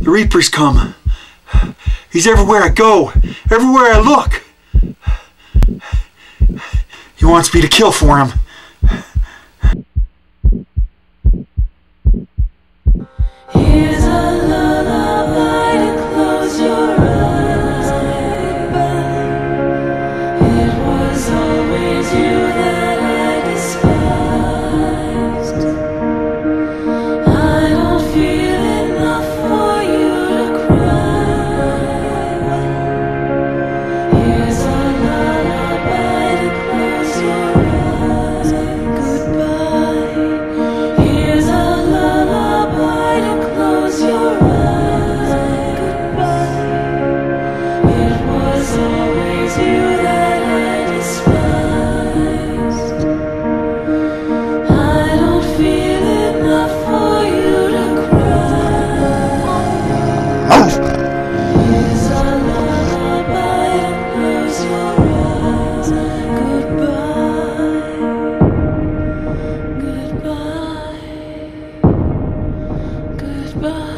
The Reaper's come. He's everywhere I go, everywhere I look. He wants me to kill for him. you goodbye.